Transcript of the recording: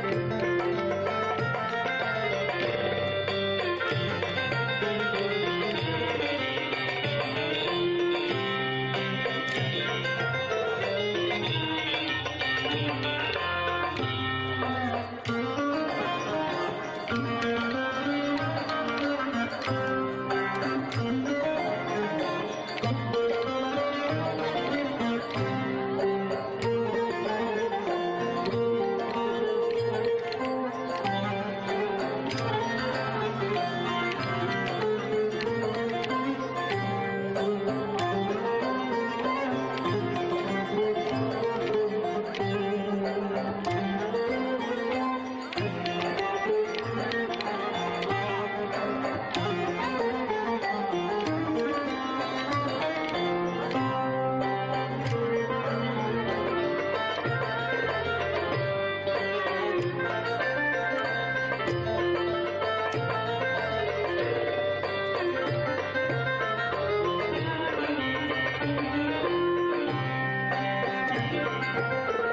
Thank Música